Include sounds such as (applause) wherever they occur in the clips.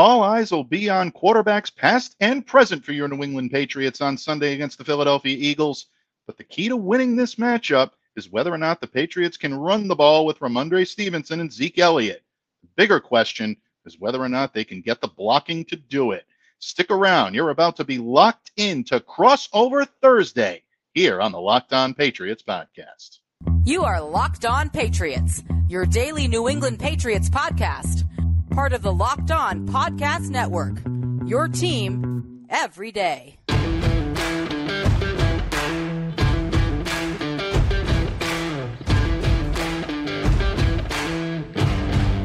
All eyes will be on quarterbacks past and present for your New England Patriots on Sunday against the Philadelphia Eagles. But the key to winning this matchup is whether or not the Patriots can run the ball with Rhamondre Stevenson and Zeke Elliott. The bigger question is whether or not they can get the blocking to do it. Stick around. You're about to be locked in to Crossover Thursday here on the Locked On Patriots podcast. You are Locked On Patriots, your daily New England Patriots podcast, part of the Locked On Podcast Network. Your team every day.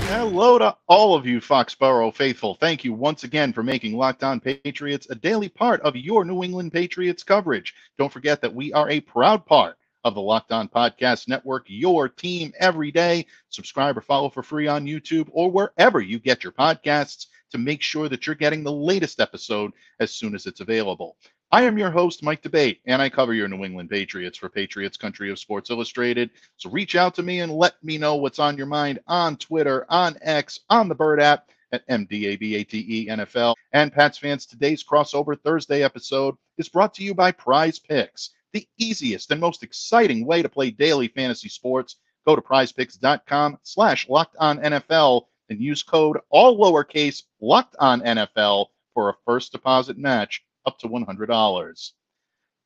Hello to all of you Foxborough faithful. Thank you once again for making Locked On Patriots a daily part of your New England Patriots coverage. Don't forget that we are a proud part of the Locked On Podcast Network, your team every day. Subscribe or follow for free on YouTube or wherever you get your podcasts to make sure that you're getting the latest episode as soon as it's available. I am your host, Mike D'Abate, and I cover your New England Patriots for Patriots Country of Sports Illustrated. So reach out to me and let me know what's on your mind on Twitter, on X, on the Bird app at MDABATE NFL. And Pats fans, today's crossover Thursday episode is brought to you by Prize Picks, the easiest and most exciting way to play daily fantasy sports. Go to prizepicks.com slash locked on NFL and use code all lowercase locked on NFL for a first deposit match up to $100.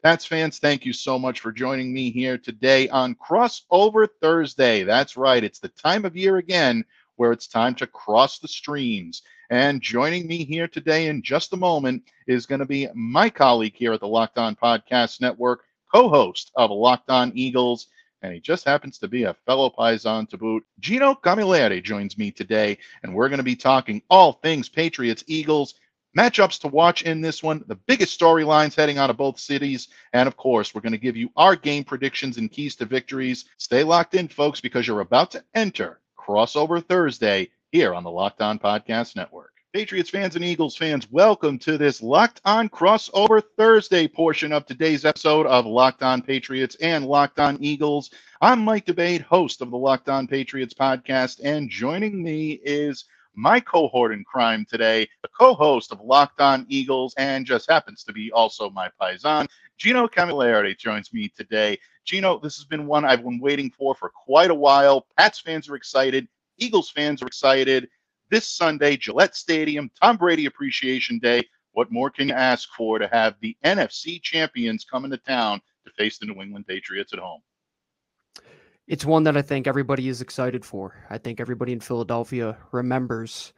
Pats fans, thank you so much for joining me here today on Crossover Thursday. That's right, it's the time of year again where it's time to cross the streams. And joining me here today in just a moment is going to be my colleague here at the Locked On Podcast Network, co host of Locked On Eagles. And he just happens to be a fellow Paisan to boot. Gino Cammelleri joins me today, and we're going to be talking all things Patriots, Eagles, matchups to watch in this one, the biggest storylines heading out of both cities. And of course, we're going to give you our game predictions and keys to victories. Stay locked in, folks, because you're about to enter Crossover Thursday here on the Locked On Podcast Network. Patriots fans and Eagles fans, welcome to this Locked On Crossover Thursday portion of today's episode of Locked On Patriots and Locked On Eagles. I'm Mike D'Abate, host of the Locked On Patriots podcast, and joining me is my cohort in crime today, the co-host of Locked On Eagles, and just happens to be also my paisan, Gino Cammelleri joins me today. Gino, this has been one I've been waiting for for quite a while. Pats fans are excited. Eagles fans are excited. This Sunday, Gillette Stadium, Tom Brady Appreciation Day. What more can you ask for to have the NFC champions come into town to face the New England Patriots at home? it's one that I think everybody is excited for. I think everybody in Philadelphia remembers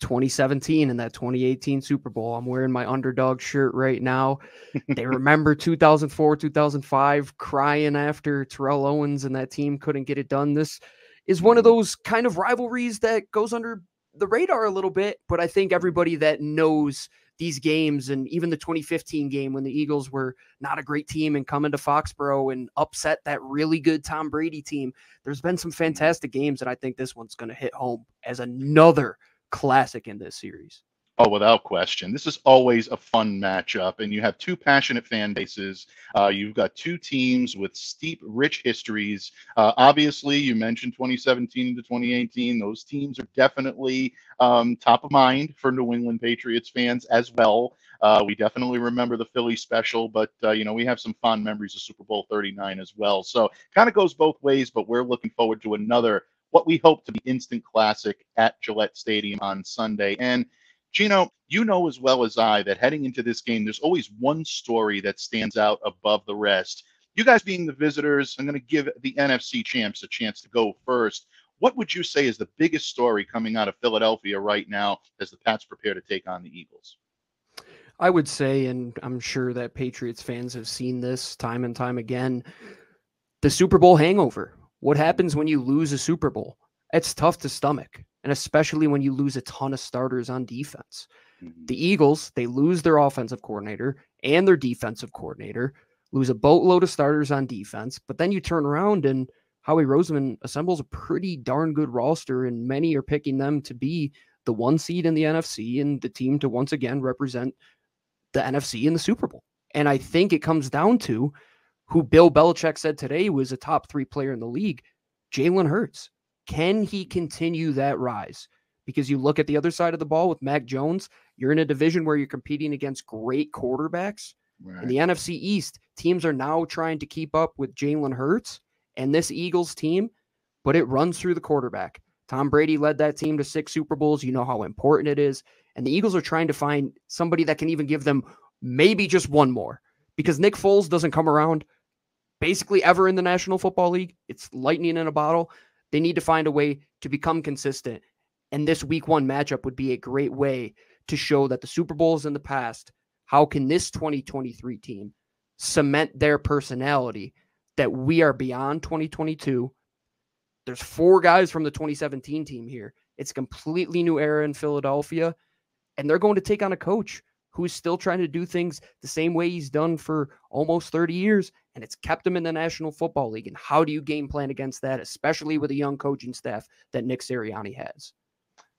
2017 and that 2018 Super Bowl. I'm wearing my underdog shirt right now. (laughs) they remember 2004, 2005, crying after Terrell Owens and that team couldn't get it done. This is one of mm-hmm. those kind of rivalries that goes under the radar a little bit, but I think everybody that knows these games and even the 2015 game when the Eagles were not a great team and coming to Foxborough and upset that really good Tom Brady team. There's been some mm-hmm. fantastic games, and I think this one's going to hit home as another classic in this series. Oh, without question. This is always a fun matchup, and you have two passionate fan bases. Uh, you've got two teams with steep, rich histories. Uh, obviously, you mentioned 2017 to 2018. Those teams are definitely um, top of mind for New England Patriots fans as well. Uh, we definitely remember the Philly special, but uh, you know we have some fond memories of Super Bowl 39 as well. So kind of goes both ways, but we're looking forward to another what we hope to be instant classic at Gillette Stadium on Sunday. And Gino, you know as well as I that heading into this game, there's always one story that stands out above the rest. You guys being the visitors, I'm going to give the NFC champs a chance to go first. What would you say is the biggest story coming out of Philadelphia right now as the Pats prepare to take on the Eagles? I would say, and I'm sure that Patriots fans have seen this time and time again, the Super Bowl hangover. What happens when you lose a Super Bowl? It's tough to stomach and especially when you lose a ton of starters on defense. Mm-hmm. The Eagles, they lose their offensive coordinator and their defensive coordinator, lose a boatload of starters on defense, but then you turn around and Howie Roseman assembles a pretty darn good roster, and many are picking them to be the one seed in the NFC and the team to once again represent the NFC in the Super Bowl. And I think it comes down to who Bill Belichick said today was a top three player in the league, Jalen Hurts. Can he continue that rise? because you look at the other side of the ball with Mac Jones, you're in a division where you're competing against great quarterbacks. Right. In the NFC East, teams are now trying to keep up with Jalen Hurts and this Eagles team, but it runs through the quarterback. Tom Brady led that team to six Super Bowls. You know how important it is. And the Eagles are trying to find somebody that can even give them maybe just one more because Nick Foles doesn't come around basically ever in the National Football League. It's lightning in a bottle. They need to find a way to become consistent. And this week one matchup would be a great way to show that the Super Bowls in the past, how can this 2023 team cement their personality that we are beyond 2022? There's four guys from the 2017 team here. It's a completely new era in Philadelphia, and they're going to take on a coach who's still trying to do things the same way he's done for almost 30 years, and it's kept him in the National Football League. And how do you game plan against that, especially with a young coaching staff that Nick Sirianni has?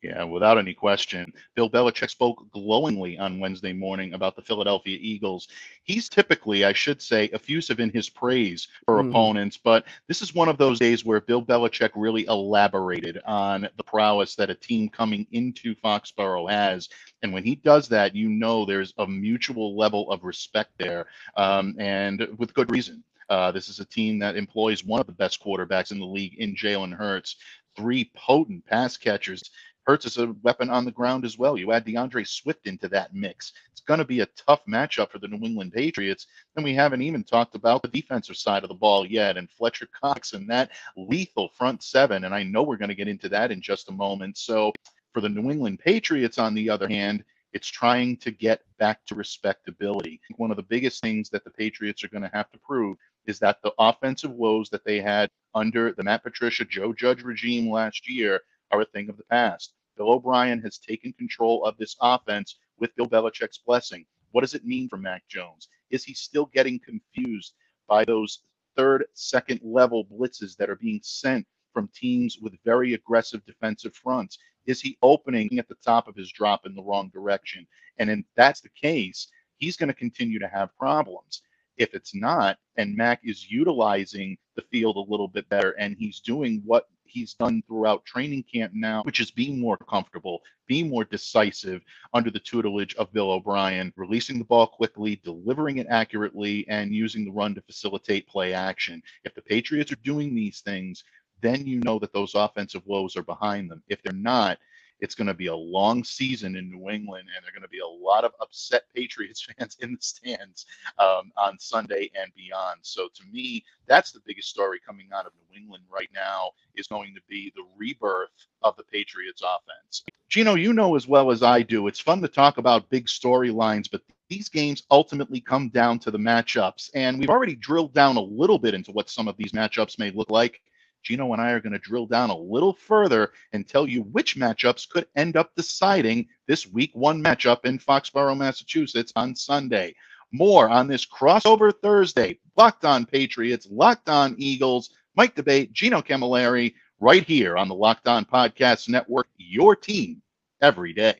Yeah, without any question. Bill Belichick spoke glowingly on Wednesday morning about the Philadelphia Eagles. He's typically, I should say, effusive in his praise for Mhm. opponents, but this is one of those days where Bill Belichick really elaborated on the prowess that a team coming into Foxborough has. And when he does that, you know there's a mutual level of respect there, um, and with good reason. Uh, this is a team that employs one of the best quarterbacks in the league in Jalen Hurts, three potent pass catchers. Hurts is a weapon on the ground as well. You add D'Andre Swift into that mix. It's going to be a tough matchup for the New England Patriots. And we haven't even talked about the defensive side of the ball yet and Fletcher Cox and that lethal front seven. And I know we're going to get into that in just a moment. So for the New England Patriots, on the other hand, it's trying to get back to respectability. One of the biggest things that the Patriots are going to have to prove is that the offensive woes that they had under the Matt Patricia, Joe Judge regime last year are a thing of the past. Bill O'Brien has taken control of this offense with Bill Belichick's blessing. What does it mean for Mac Jones? Is he still getting confused by those third, second level blitzes that are being sent from teams with very aggressive defensive fronts? Is he opening at the top of his drop in the wrong direction? And if that's the case, he's going to continue to have problems. If it's not, and Mac is utilizing the field a little bit better and he's doing what he's done throughout training camp now, which is being more comfortable, being more decisive under the tutelage of Bill O'Brien, releasing the ball quickly, delivering it accurately, and using the run to facilitate play action. If the Patriots are doing these things, then you know that those offensive woes are behind them. If they're not, it's going to be a long season in New England, and there are going to be a lot of upset (laughs) Patriots fans in the stands um, on Sunday and beyond. So, to me, that's the biggest story coming out of New England right now is going to be the rebirth of the Patriots offense. Gino, you know as well as I do, it's fun to talk about big storylines, but these games ultimately come down to the matchups. And we've already drilled down a little bit into what some of these matchups may look like. Gino and I are going to drill down a little further and tell you which matchups could end up deciding this week one matchup in Foxborough, Massachusetts on Sunday. More on this crossover Thursday. Locked on Patriots, Locked on Eagles, Mike D'Abate, Gino Cammelleri, right here on the Locked On Podcast Network, your team every day.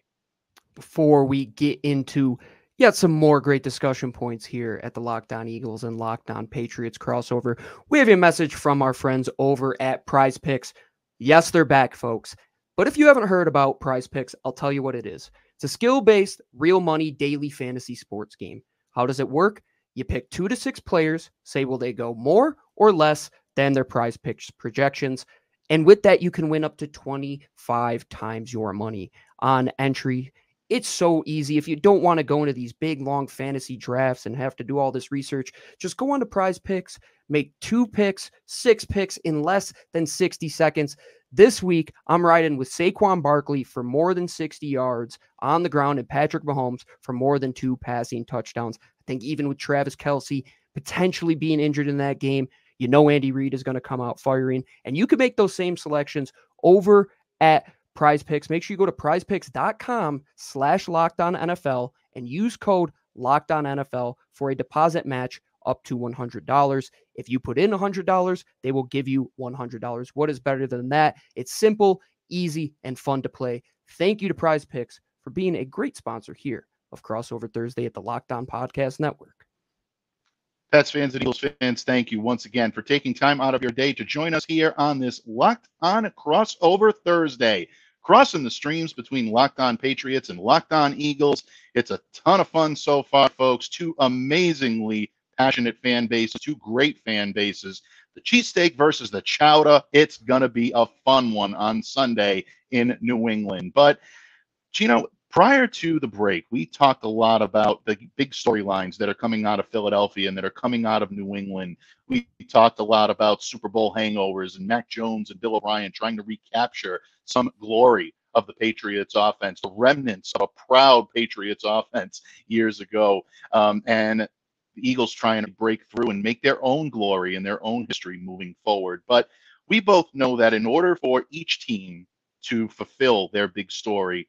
Before we get into yet some more great discussion points here at the Locked On Eagles and Locked On Patriots crossover, we have a message from our friends over at Prize Picks. Yes, they're back, folks. But if you haven't heard about Prize Picks, I'll tell you what it is. It's a skill based, real money daily fantasy sports game. How does it work? You pick two to six players, say, will they go more or less than their prize picks projections? And with that, you can win up to 25 times your money on entry. It's so easy. If you don't want to go into these big, long fantasy drafts and have to do all this research, just go on to prize picks, make two picks, six picks in less than 60 seconds. This week, I'm riding with Saquon Barkley for more than 60 yards on the ground and Patrick Mahomes for more than two passing touchdowns. I think even with Travis Kelce potentially being injured in that game, you know Andy Reid is going to come out firing. And you can make those same selections over at Prize Picks. Make sure you go to prizepicks.com slash locked on NFL and use code locked on NFL for a deposit match up to $100. If you put in $100, they will give you $100. What is better than that? It's simple, easy, and fun to play. Thank you to Prize Picks for being a great sponsor here of Crossover Thursday at the Locked On Podcast Network. Pets fans and Eagles fans, thank you once again for taking time out of your day to join us here on this Locked On Crossover Thursday. Crossing the streams between Locked On Patriots and Locked On Eagles. It's a ton of fun so far, folks. Two amazingly passionate fan bases, two great fan bases. The cheesesteak versus the chowder. It's going to be a fun one on Sunday in New England. But, Gino, prior to the break, we talked a lot about the big storylines that are coming out of Philadelphia and that are coming out of New England. We talked a lot about Super Bowl hangovers and Mac Jones and Bill O'Brien trying to recapture some glory of the Patriots offense, the remnants of a proud Patriots offense years ago. Um, and the Eagles trying to break through and make their own glory and their own history moving forward. But we both know that in order for each team to fulfill their big story,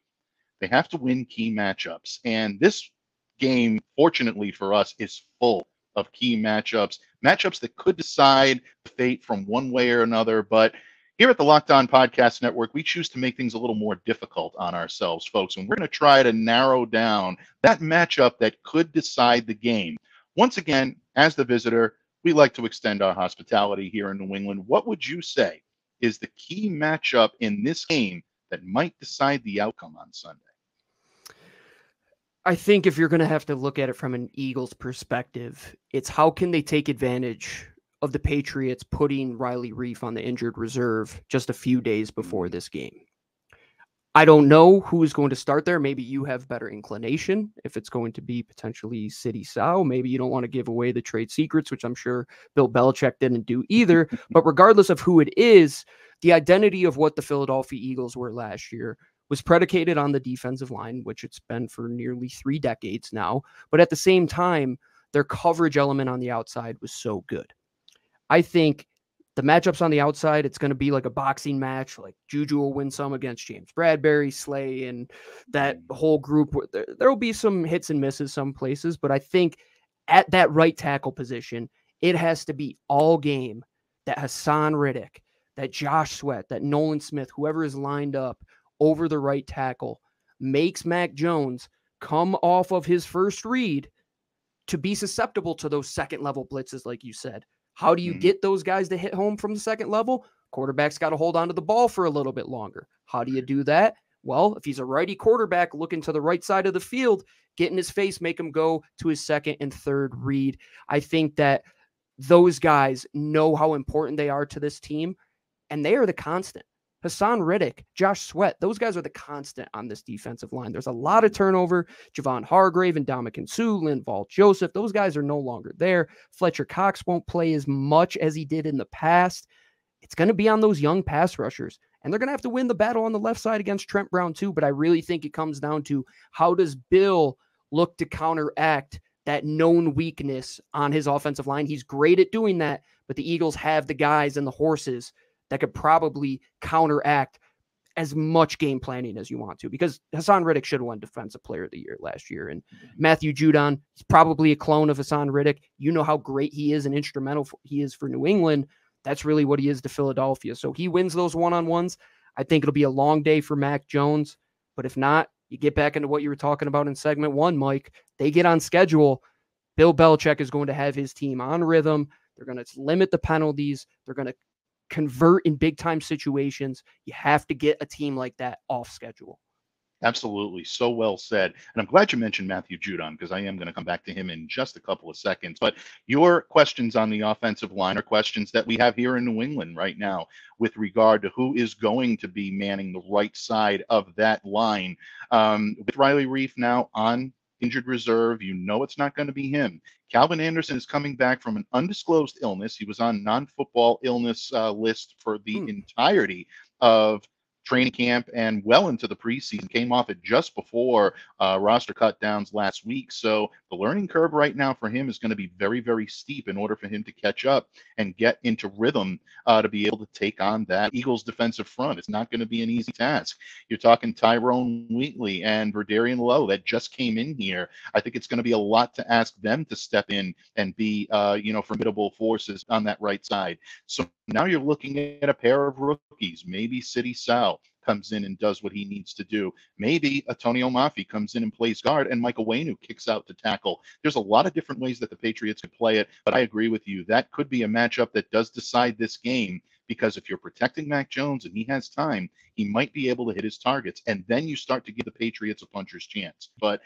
they have to win key matchups. And this game, fortunately for us, is full of key matchups, matchups that could decide fate from one way or another. But here at the Locked On Podcast Network, we choose to make things a little more difficult on ourselves, folks. And we're going to try to narrow down that matchup that could decide the game. Once again, as the visitor, we like to extend our hospitality here in New England. What would you say is the key matchup in this game that might decide the outcome on Sunday? I think if you're going to have to look at it from an Eagles perspective, it's how can they take advantage of the Patriots putting Riley Reiff on the injured reserve just a few days before mm. this game. I don't know who's going to start there. Maybe you have better inclination if it's going to be potentially Sidy Sow. Maybe you don't want to give away the trade secrets, which I'm sure Bill Belichick didn't do either. (laughs) but regardless of who it is, the identity of what the Philadelphia Eagles were last year was predicated on the defensive line, which it's been for nearly three decades now. But at the same time, their coverage element on the outside was so good. I think the matchups on the outside, it's going to be like a boxing match. Like Juju will win some against James Bradberry, Slay, and that mm. whole group. There will be some hits and misses some places, but I think at that right tackle position, it has to be all game that Haason Reddick, that Josh Sweat, that Nolan Smith, whoever is lined up over the right tackle, makes Mac Jones come off of his first read to be susceptible to those second level blitzes, like you said. How do you mm. get those guys to hit home from the second level? Quarterback's got to hold on to the ball for a little bit longer. How do you do that? Well, if he's a righty quarterback looking to the right side of the field, get in his face, make him go to his second and third read. I think that those guys know how important they are to this team, and they are the constant. Haason Reddick, Josh Sweat, those guys are the constant on this defensive line. There's a lot of turnover. Javon Hargrave and Ndamukong Suh, Linval Joseph, those guys are no longer there. Fletcher Cox won't play as much as he did in the past. It's going to be on those young pass rushers. And they're going to have to win the battle on the left side against Trent Brown, too. But I really think it comes down to how does Bill look to counteract that known weakness on his offensive line? He's great at doing that, but the Eagles have the guys and the horses that could probably counteract as much game planning as you want to because Haason Reddick should have won Defensive Player of the Year last year. And mm-hmm. Matthew Judon, he's probably a clone of Haason Reddick. You know how great he is and instrumental for, he is for New England. That's really what he is to Philadelphia. So he wins those one on ones. I think it'll be a long day for Mac Jones. But if not, you get back into what you were talking about in segment one, Mike. They get on schedule. Bill Belichick is going to have his team on rhythm. They're going to limit the penalties. They're going to convert in big time situations. You have to get a team like that off schedule. Absolutely. So well said. And I'm glad you mentioned Matthew Judon because I am going to come back to him in just a couple of seconds. But your questions on the offensive line are questions that we have here in New England right now with regard to who is going to be manning the right side of that line. Um, with Riley Reiff now on injured reserve. You know it's not going to be him. Calvin Anderson is coming back from an undisclosed illness. He was on non-football illness uh, list for the hmm. entirety of training camp and well into the preseason. Came off it just before uh, roster cut downs last week. So the learning curve right now for him is going to be very, very steep in order for him to catch up and get into rhythm uh, to be able to take on that Eagles defensive front. It's not going to be an easy task. You're talking Tyrone Wheatley and Vederian Lowe that just came in here. I think it's going to be a lot to ask them to step in and be, uh, you know, formidable forces on that right side. So now you're looking at a pair of rookies, maybe Sidy Sow comes in and does what he needs to do. Maybe Atonio Mafi comes in and plays guard and Michael Onwenu kicks out to tackle. There's a lot of different ways that the Patriots could play it, but I agree with you. That could be a matchup that does decide this game because if you're protecting Mac Jones and he has time, he might be able to hit his targets. And then you start to give the Patriots a puncher's chance. But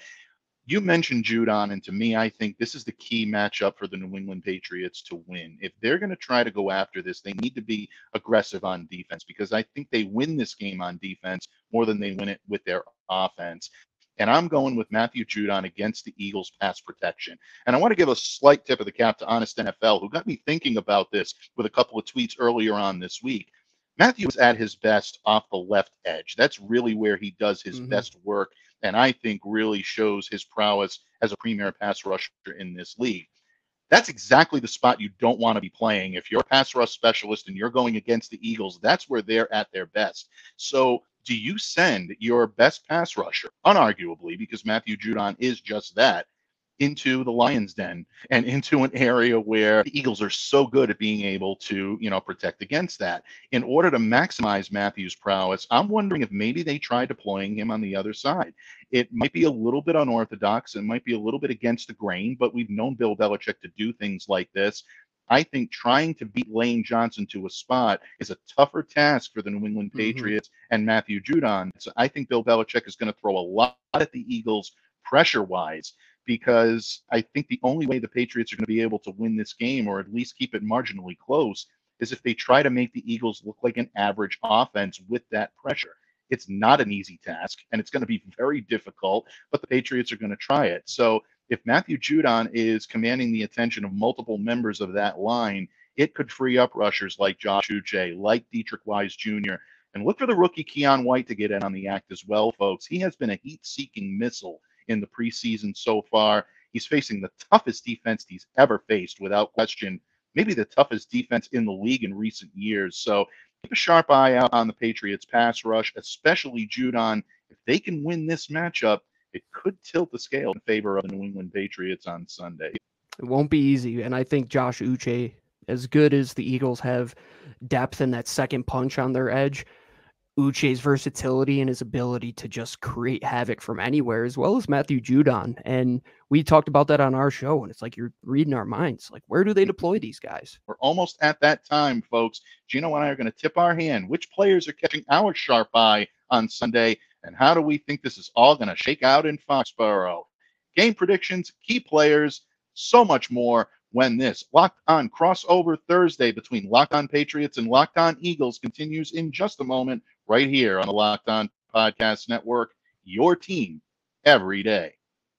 you mentioned Judon, and to me, I think this is the key matchup for the New England Patriots to win. If they're going to try to go after this, they need to be aggressive on defense because I think they win this game on defense more than they win it with their offense. And I'm going with Matthew Judon against the Eagles pass protection. And I want to give a slight tip of the cap to Honest NFL, who got me thinking about this with a couple of tweets earlier on this week. Matthew is at his best off the left edge. That's really where he does his mm-hmm. best work and I think really shows his prowess as a premier pass rusher in this league. That's exactly the spot you don't want to be playing. If you're a pass rush specialist and you're going against the Eagles, that's where they're at their best. So, do you send your best pass rusher, unarguably, because Matthew Judon is just that, into the lion's den and into an area where the Eagles are so good at being able to, you know, protect against that. In order to maximize Matthews' prowess, I'm wondering if maybe they try deploying him on the other side. It might be a little bit unorthodox, it might be a little bit against the grain, but we've known Bill Belichick to do things like this. I think trying to beat Lane Johnson to a spot is a tougher task for the New England mm-hmm. Patriots mm-hmm. and Matthew Judon. So I think Bill Belichick is going to throw a lot at the Eagles pressure wise because I think the only way the Patriots are going to be able to win this game or at least keep it marginally close is if they try to make the Eagles look like an average offense with that pressure. It's not an easy task and it's going to be (laughs) very difficult, but the Patriots are going to try it. So if Matthew Judon is commanding the attention of multiple members of that line, it could free up rushers like Josh Uche, like Deatrich Wise Jr., and look for the rookie Keion White to get in on the act as well, folks. He has been a heat seeking missile in the preseason so far. He's facing the toughest defense he's ever faced, without question. Maybe the toughest defense in the league in recent years. So keep a sharp eye out on the Patriots pass rush, especially Judon. If they can win this matchup, it could tilt the scale in favor of the New England Patriots on Sunday. It won't be easy. And I think Josh Uche, as good as the Eagles have depth and that second punch on their edge, Uche's versatility and his ability to just create havoc from anywhere, as well as Matthew Judon. And we talked about that on our show, and it's like you're reading our minds. Like, where do they deploy these guys? We're almost at that time, folks. Gino and I are going to tip our hand. Which players are catching our sharp eye on Sunday, and how do we think this is all going to shake out in Foxborough? Game predictions, key players, so much more when this Locked On crossover Thursday between Locked On Patriots and Locked On Eagles continues in just a moment right here on the Locked On Podcast Network, your team every day.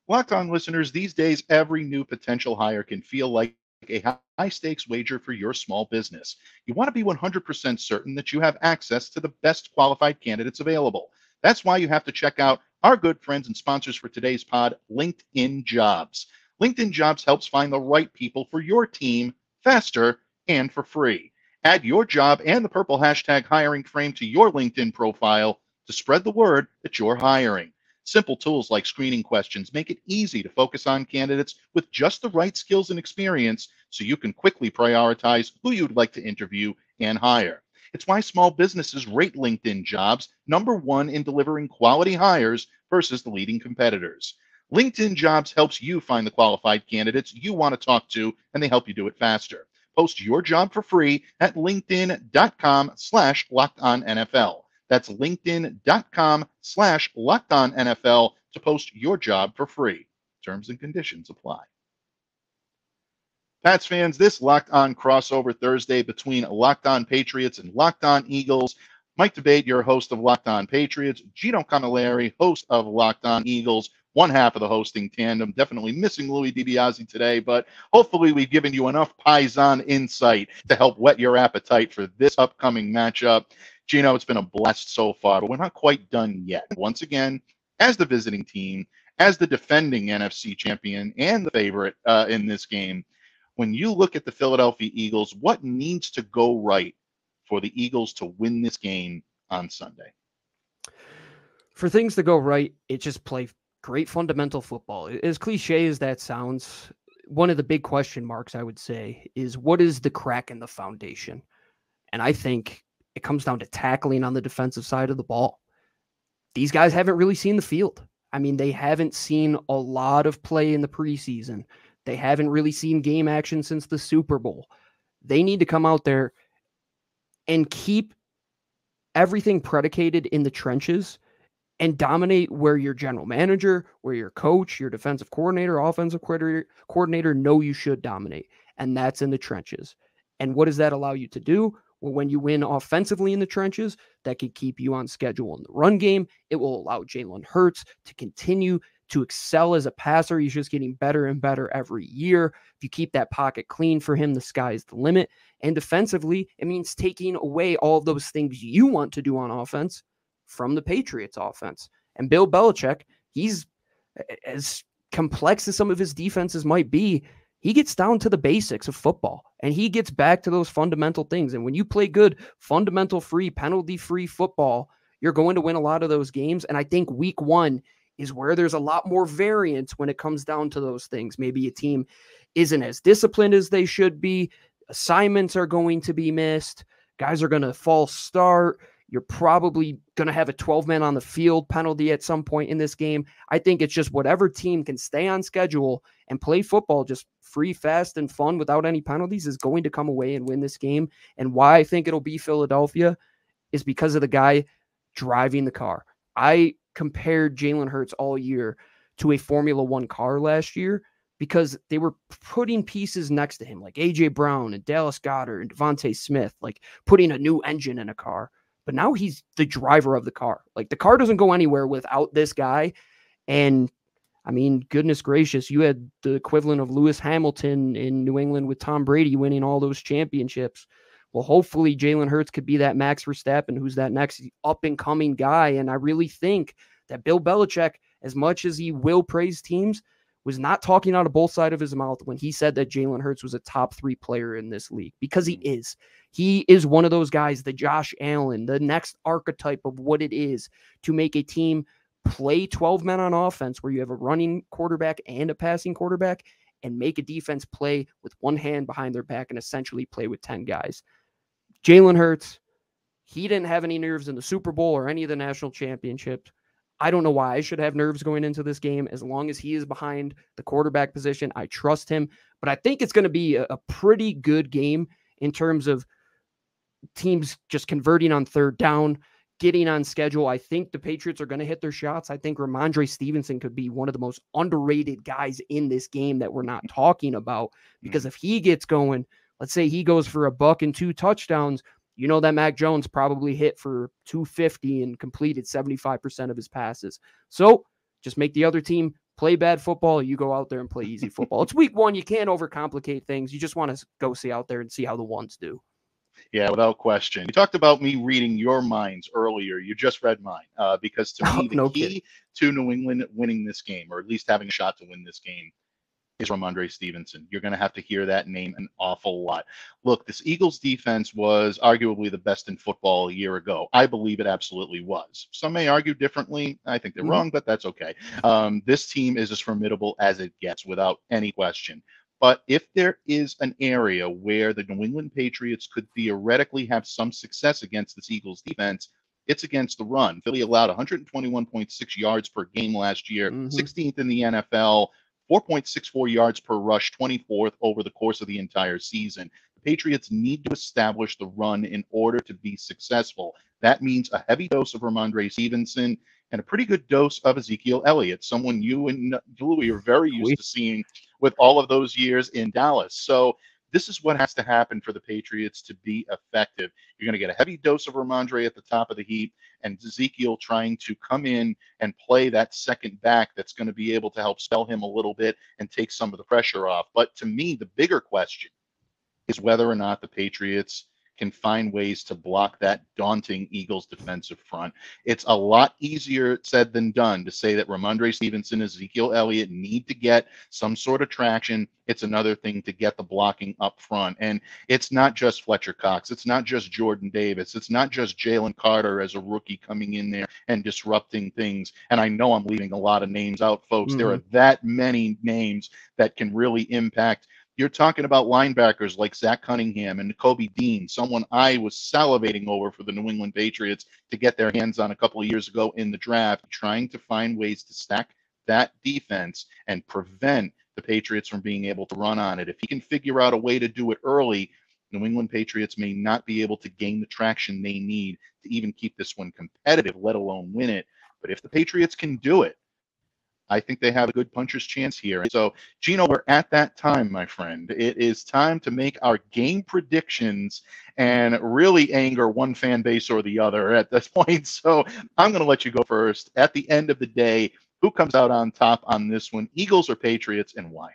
Locked On listeners, these days, every new potential hire can feel like a high stakes wager for your small business. You want to be 100% certain that you have access to the best qualified candidates available. That's why you have to check out our good friends and sponsors for today's pod, LinkedIn Jobs. LinkedIn Jobs helps find the right people for your team faster and for free. Add your job and the purple hashtag hiring frame to your LinkedIn profile to spread the word that you're hiring. Simple tools like screening questions make it easy to focus on candidates with just the right skills and experience so you can quickly prioritize who you'd like to interview and hire. It's why small businesses rate LinkedIn jobs number one in delivering quality hires versus the leading competitors. LinkedIn jobs helps you find the qualified candidates you want to talk to, and they help you do it faster. Post your job for free at linkedin.com slash locked on NFL. That's linkedin.com slash locked on NFL to post your job for free. Terms and conditions apply. Pats fans, this Locked On crossover Thursday between Locked On Patriots and Locked On Eagles. Mike D'Abate, your host of Locked On Patriots. Gino Cammelleri, host of Locked On Eagles one half of the hosting tandem. Definitely missing Louis DiBiase today, but hopefully we've given you enough Paisan insight to help whet your appetite for this upcoming matchup. Gino, it's been a blast so far, but we're not quite done yet. (laughs) Once again, as the visiting team, as the defending NFC champion and the favorite uh, in this game, when you look at the Philadelphia Eagles, what needs to go right for the Eagles to win this game on Sunday? For things to go right, it just play great fundamental football. As cliche as that sounds, one of the big question marks I would say is what is the crack in the foundation? And I think it comes down to tackling on the defensive side of the ball. These guys haven't really seen the field. I mean, they haven't seen a lot of play in the preseason. They haven't really seen game action since the Super Bowl. They need to come out there and keep everything predicated in the trenches and dominate where your general manager, where your coach, your defensive coordinator, offensive coordinator, know you should dominate. And that's in the trenches. And what does that allow you to do? Well, when you win offensively in the trenches, that could keep you on schedule in the run game. It will allow Jalen Hurts to continue to excel as a passer. He's just getting better and better every year. If you keep that pocket clean for him, the sky's the limit. And defensively, it means taking away all those things you want to do on offense from the Patriots offense. And Bill Belichick, he's as complex as some of his defenses might be, he gets down to the basics of football and he gets back to those fundamental things. And when you play good, fundamental free, penalty free football, you're going to win a lot of those games. And I think week one is where there's a lot more variance when it comes down to those things. Maybe a team isn't as disciplined as they should be. Assignments are going to be missed. Guys are going to false start. You're probably going to have a 12 man on the field penalty at some point in this game. I think it's just whatever team can stay on schedule and play football just free, fast, and fun without any penalties is going to come away and win this game. And why I think it'll be Philadelphia is because of the guy driving the car. I compared Jalen Hurts all year to a Formula One car last year because they were putting pieces next to him, like AJ Brown and Dallas Goedert and DeVonta Smith, like putting a new engine in a car. But now he's the driver of the car. Like the car doesn't go anywhere without this guy. And I mean, goodness gracious, you had the equivalent of Lewis Hamilton in New England with Tom Brady winning all those championships. Well, hopefully Jalen Hurts could be that Max Verstappen, who's that next up and coming guy. And I really think that Bill Belichick, as much as he will praise teams, was not talking out of both sides of his mouth when he said that Jalen Hurts was a top three player in this league because he mm. is. He is one of those guys, the Josh Allen, the next archetype of what it is to make a team play 12 men on offense where you have a running quarterback and a passing quarterback and make a defense play with one hand behind their back and essentially play with 10 guys. Jalen Hurts, he didn't have any nerves in the Super Bowl or any of the national championships. I don't know why I should have nerves going into this game. As long as he is behind the quarterback position, I trust him. But I think it's going to be a, a pretty good game in terms of teams just converting on third down, getting on schedule. I think the Patriots are going to hit their shots. I think Rhamondre Stevenson could be one of the most underrated guys in this game that we're not talking about because mm-hmm. if he gets going, let's say he goes for a buck and two touchdowns, you know that Mac Jones probably hit for 250 and completed 75% of his passes. So just make the other team play bad football. You go out there and play easy football. it's week one. You can't overcomplicate things. You just want to go see out there and see how the ones do. Yeah, without question. You talked about me reading your minds earlier. You just read mine uh, because to (laughs) me, the no key kidding. to New England winning this game, or at least having a shot to win this game, is Rhamondre Stevenson. You're going to have to hear that name an awful lot. Look, this Eagles defense was arguably the best in football a year ago. I believe it absolutely was. Some may argue differently. I think they're mm-hmm. wrong, but that's okay. Um, this team is as formidable as it gets without any question. But if there is an area where the New England Patriots could theoretically have some success against this Eagles defense, it's against the run. Philly allowed 121.6 yards per game last year, mm-hmm. 16th in the NFL. 4.64 yards per rush, 24th over the course of the entire season. The Patriots need to establish the run in order to be successful. That means a heavy dose of Rhamondre Stevenson and a pretty good dose of Ezekiel Elliott, someone you and Louis are very used to seeing with all of those years in Dallas. So this is what has to happen for the Patriots to be effective. You're going to get a heavy dose of Rhamondre at the top of the heap, and Ezekiel trying to come in and play that second back that's going to be able to help spell him a little bit and take some of the pressure off. But to me, the bigger question is whether or not the Patriots can find ways to block that daunting Eagles defensive front. It's a lot easier said than done to say that Rhamondre Stevenson, Ezekiel Elliott need to get some sort of traction. It's another thing to get the blocking up front. And it's not just Fletcher Cox. It's not just Jordan Davis. It's not just Jalen Carter as a rookie coming in there and disrupting things. And I know I'm leaving a lot of names out, folks. Mm-hmm. There are that many names that can really impact you're talking about linebackers like Zach Cunningham and Kobe Dean, someone I was salivating over for the New England Patriots to get their hands on a couple of years ago in the draft, trying to find ways to stack that defense and prevent the Patriots from being able to run on it. If he can figure out a way to do it early, New England Patriots may not be able to gain the traction they need to even keep this one competitive, let alone win it. But if the Patriots can do it, I think they have a good puncher's chance here. So, Gino, we're at that time, my friend. It is time to make our game predictions and really anger one fan base or the other at this (laughs) point. So, I'm going to let you go first. At the end of the day, who comes out on top on this one, Eagles or Patriots, and why?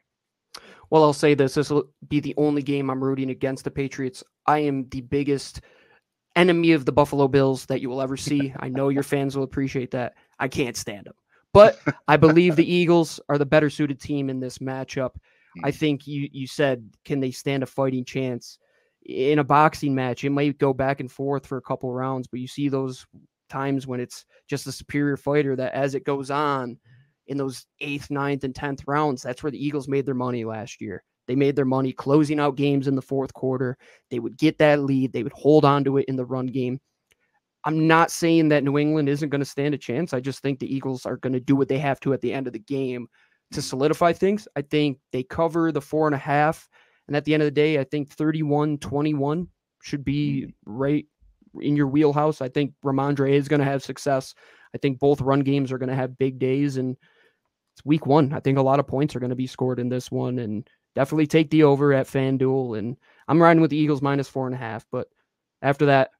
Well, I'll say this this will be the only game I'm rooting against the Patriots. I am the biggest enemy of the Buffalo Bills that you will ever see. (laughs) I know your fans will appreciate that. I can't stand them. But (laughs) I believe the Eagles are the better suited team in this matchup. I Hmm. think you you said can they stand a fighting chance in a boxing match? It might go back and forth for a couple rounds, but you see those times when it's just a superior fighter that as it goes on in those eighth, ninth, and tenth rounds, that's where the Eagles made their money last year. They made their money closing out games in the fourth quarter. They would get that lead, they would hold on to it in the run game. I'm not saying that New England isn't going to stand a chance. I just think the Eagles are going to do what they have to at the end of the game to mm. solidify things. I think they cover the four and a half. And at the end of the day, I think 31 21 should be mm. right in your wheelhouse. I think Rhamondre is going to have success. I think both run games are going to have big days. And it's week one. I think a lot of points are going to be scored in this one. And definitely take the over at FanDuel. And I'm riding with the Eagles minus four and a half. But after that,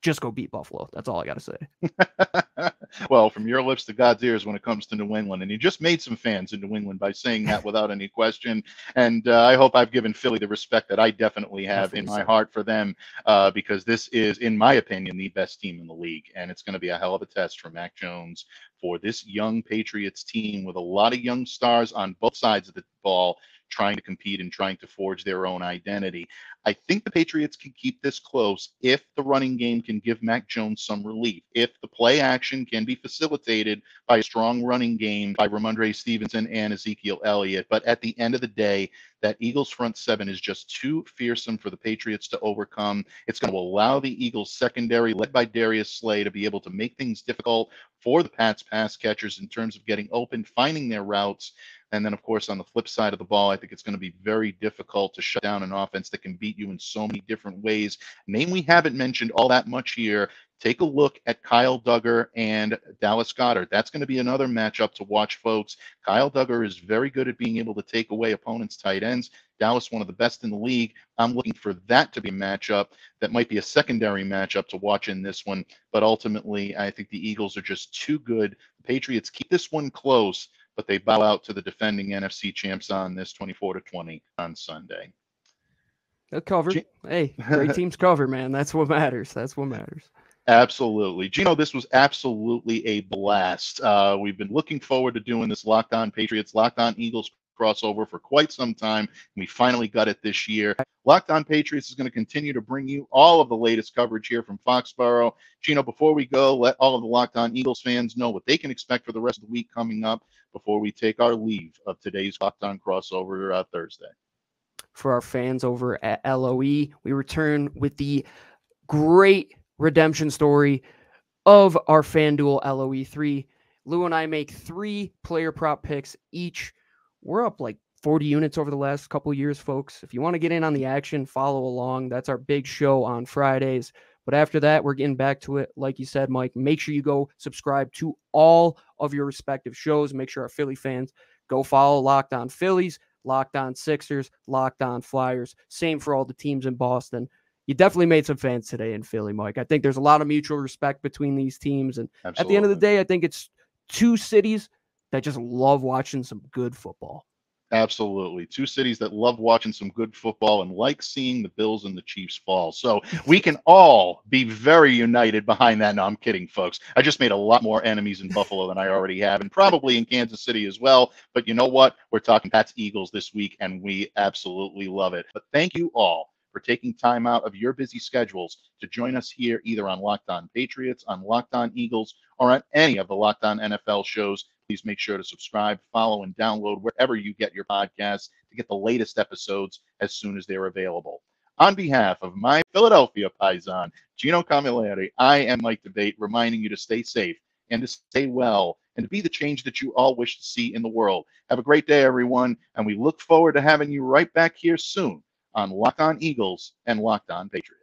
just go beat Buffalo. That's all I got to say. (laughs) well, from your lips to God's ears when it comes to New England. And you just made some fans in New England by saying that without any question. And uh, I hope I've given Philly the respect that I definitely have in Definitely my so. heart for them uh, because this is, in my opinion, the best team in the league. And it's going to be a hell of a test for Mac Jones for this young Patriots team with a lot of young stars on both sides of the ball trying to compete and trying to forge their own identity. I think the Patriots can keep this close if the running game can give Mac Jones some relief, if the play action can be facilitated by a strong running game by Rhamondre Stevenson and Ezekiel Elliott. But at the end of the day, that Eagles front seven is just too fearsome for the Patriots to overcome. It's going to allow the Eagles secondary, led by Darius Slay, to be able to make things difficult for the Pats pass catchers in terms of getting open, finding their routes. And then, of course, on the flip side of the ball, I think it's going to be very difficult to shut down an offense that can beat you in so many different ways. Name we haven't mentioned all that much here. Take a look at Kyle Dugger and Dallas Goedert. That's going to be another matchup to watch, folks. Kyle Dugger is very good at being able to take away opponents' tight ends. Dallas, one of the best in the league. I'm looking for that to be a matchup that might be a secondary matchup to watch in this one. But ultimately, I think the Eagles are just too good. The Patriots keep this one close but they bow out to the defending NFC champs on this 24 to 20 on Sunday. They'll cover. G- Hey, great teams (laughs) cover, man. That's what matters. That's what matters. Absolutely. Gino, this was absolutely a blast. Uh, we've been looking forward to doing this Locked On Patriots, Locked On Eagles crossover for quite some time. And we finally got it this year. Locked On Patriots is going to continue to bring you all of the latest coverage here from Foxborough. Gino, before we go, let all of the Locked On Eagles fans know what they can expect for the rest of the week coming up before we take our leave of today's Locked On crossover uh, Thursday. For our fans over at LOE, we return with the great redemption story of our FanDuel LOE3. Lou and I make three player prop picks each. We're up like 40 units over the last couple years, folks. If you want to get in on the action, follow along. That's our big show on Fridays. But after that, we're getting back to it. Like you said, Mike, make sure you go subscribe to all of your respective shows. Make sure our Philly fans go follow Locked On Phillies, Locked On Sixers, Locked On Flyers. Same for all the teams in Boston. You definitely made some fans today in Philly, Mike. I think there's a lot of mutual respect between these teams. And Absolutely. at the end of the day, I think it's two cities that just love watching some good football. Absolutely. Two cities that love watching some good football and like seeing the Bills and the Chiefs fall. So we can all be very united behind that. No, I'm kidding, folks. I just made a lot more enemies in Buffalo than I already have, and probably in Kansas City as well. But you know what? We're talking Pats Eagles this week, and we absolutely love it. But thank you all for taking time out of your busy schedules to join us here, either on Locked On Patriots, on Locked On Eagles, or on any of the Locked On NFL shows. Please make sure to subscribe, follow, and download wherever you get your podcasts to get the latest episodes as soon as they're available. On behalf of my Philadelphia Paisan, Gino Cammelleri, I am Mike D'Abate, reminding you to stay safe and to stay well and to be the change that you all wish to see in the world. Have a great day, everyone, and we look forward to having you right back here soon on Locked On Eagles and Locked On Patriots.